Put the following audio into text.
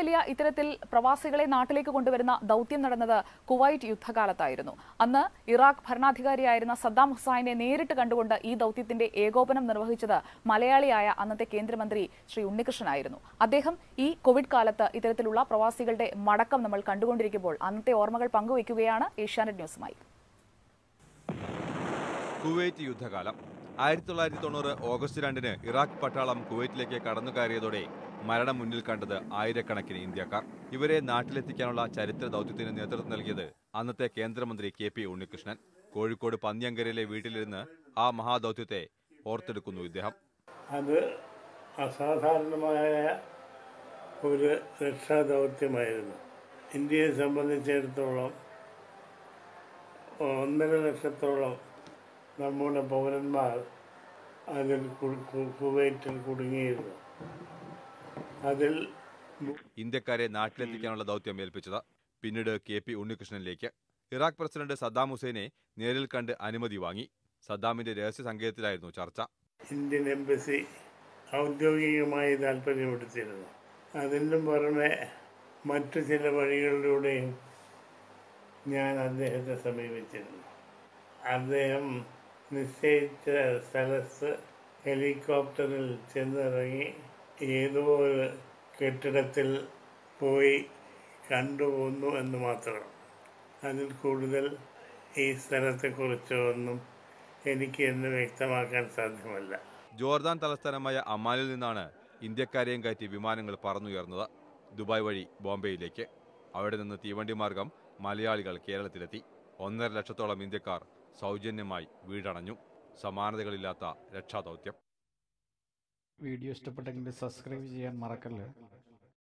വലിയ ഇത്തരത്തിൽ പ്രവാസികളെ നാട്ടിലേക്ക് കൊണ്ടുവരുന്ന ദൗത്യം നടന്നത് കുവൈറ്റ് യുദ്ധകാലത്തായിരുന്നു. അന്ന് ഇറാഖ് ഭരണാധികാരിയായിരുന്ന സദ്ദാം ഹുസൈനെ നേരിട്ട് കണ്ടുകൊണ്ട് ഈ ദൗത്യത്തിന്റെ ഏകോപനം നിർവഹിച്ചത് മലയാളിയായ അന്നത്തെ കേന്ദ്രമന്ത്രി ശ്രീ ഉണ്ണികൃഷ്ണനായിരുന്നു. അദ്ദേഹം ഈ കോവിഡ് കാലത്ത് ഇത്തരത്തിലുള്ള പ്രവാസികളുടെ മടക്കം നമ്മൾ കണ്ടുകൊണ്ടിരിക്കുമ്പോൾ അന്നത്തെ ഓർമ്മകൾ പങ്കുവയ്ക്കുകയാണ് ഏഷ്യാനെറ്റ് ന്യൂസുമായി. കുവൈറ്റ് യുദ്ധകാലം. ആയിരത്തി തൊള്ളായിരത്തി തൊണ്ണൂറ് ഓഗസ്റ്റ് രണ്ടിന് ഇറാഖ് പട്ടാളം കുവൈറ്റിലേക്ക് കടന്നു കയറിയതോടെ മരണം മുന്നിൽ കണ്ടത് ആയിരക്കണക്കിന് ഇന്ത്യക്കാർ. ഇവരെ നാട്ടിലെത്തിക്കാനുള്ള ചരിത്ര ദൗത്യത്തിന് നേതൃത്വം നൽകിയത് അന്നത്തെ കേന്ദ്രമന്ത്രി കെ പി ഉണ്ണികൃഷ്ണൻ. കോഴിക്കോട് പന്ന്യങ്കരയിലെ വീട്ടിലിരുന്ന് ആ മഹാദൗത്യത്തെ ഓർത്തെടുക്കുന്നു ഇദ്ദേഹം. അത് അസാധാരണമായ ഒരു രക്ഷാദൗത്യമായിരുന്നു. ഇന്ത്യയെ സംബന്ധിച്ചിടത്തോളം ഒന്നര ലക്ഷത്തോളം നമ്മുടെ പൗരന്മാർ അതിൽ കുവൈറ്റിൽ കുടുങ്ങിയിരുന്നു. അതിൽ ഇന്ത്യക്കാരെ നാട്ടിലെത്തിക്കാനുള്ള ദൗത്യം ഏൽപ്പിച്ചത് പിന്നീട് കെ പി ഉണ്ണികൃഷ്ണനിലേക്ക്. ഇറാഖ് പ്രസിഡന്റ് സദ്ദാം ഹുസൈനെ നേരിൽ കണ്ട് അനുമതി വാങ്ങി. സദ്ദാമിന്റെ രഹസ്യ സങ്കേതത്തിലായിരുന്നു ചർച്ച. ഇന്ത്യൻ എംബസി ഔദ്യോഗികമായി താല്പര്യപ്പെടുത്തിയിരുന്നു അതിനും പുറമെ മറ്റു ചില വഴികളിലൂടെയും ഞാൻ അദ്ദേഹത്തെ സമീപിച്ചിരുന്നു. അദ്ദേഹം നിശ്ചയിച്ച സ്ഥലത്ത് ഹെലികോപ്റ്ററിൽ ചെന്നിറങ്ങി ഏതോ ഒരു കെട്ടിടത്തിൽ പോയി കണ്ടുപോന്നു എന്ന് മാത്രം. അതിൽ കൂടുതൽ ഈ സ്ഥലത്തെക്കുറിച്ചോ ഒന്നും എനിക്ക് എന്ന് വ്യക്തമാക്കാൻ സാധ്യമല്ല. ജോർദാൻ തലസ്ഥാനമായ അമ്മാനിൽ നിന്നാണ് ഇന്ത്യക്കാരെയും കയറ്റി വിമാനങ്ങൾ പറന്നുയർന്നത്. ദുബായ് വഴി ബോംബെയിലേക്ക്. അവിടെ നിന്ന് തീവണ്ടി മാർഗം മലയാളികൾ കേരളത്തിലെത്തി. ഒന്നര ലക്ഷത്തോളം ഇന്ത്യക്കാർ സൗജന്യമായി വീടണഞ്ഞു സമാനതകളില്ലാത്ത രക്ഷാദൗത്യം. വീഡിയോ ഇഷ്ടപ്പെട്ടെങ്കിൽ സബ്സ്ക്രൈബ് ചെയ്യാൻ മറക്കല്ലേ?